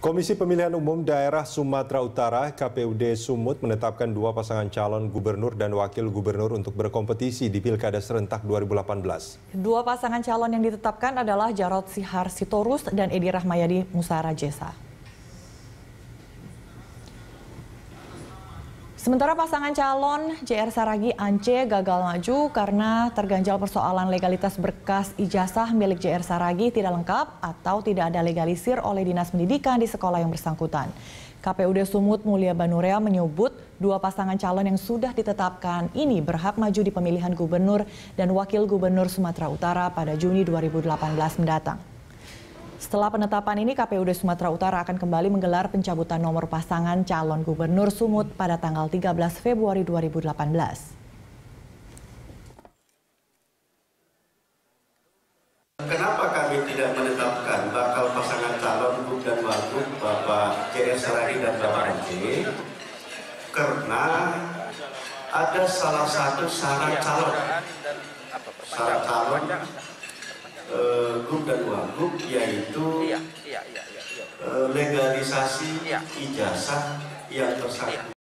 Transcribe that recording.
Komisi Pemilihan Umum Daerah Sumatera Utara (KPUD Sumut) menetapkan dua pasangan calon gubernur dan wakil gubernur untuk berkompetisi di Pilkada serentak 2018. Dua pasangan calon yang ditetapkan adalah Jarod Sihar Sitorus dan Edi Rahmayadi Musara Jesa. Sementara pasangan calon JR Saragi Ance gagal maju karena terganjal persoalan legalitas berkas ijazah milik JR Saragi tidak lengkap atau tidak ada legalisir oleh Dinas Pendidikan di sekolah yang bersangkutan. KPUD Sumut Mulia Banurea menyebut dua pasangan calon yang sudah ditetapkan ini berhak maju di pemilihan gubernur dan wakil gubernur Sumatera Utara pada Juni 2018 mendatang. Setelah penetapan ini, KPUD Sumatera Utara akan kembali menggelar pencabutan nomor pasangan calon gubernur Sumut pada tanggal 13 Februari 2018. Kenapa kami tidak menetapkan bakal pasangan calon Gub dan Wagub Bapak JR Sarari dan Bapak Ance? Karena ada salah satu syarat calon. Syarat calon uh, Gub dan Wagub yaitu uh, legalisasi ijazah yang tersangkut.